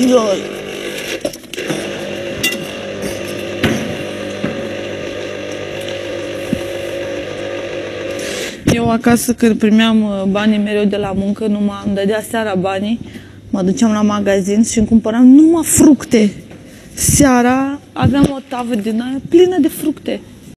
Lol. Eu acasă când primeam uh, banii mereu de la muncă, nu m-am dădea seara banii, mă duceam la magazin și îmi cumpăram numai fructe. Seara aveam o tavă din aia plină de fructe.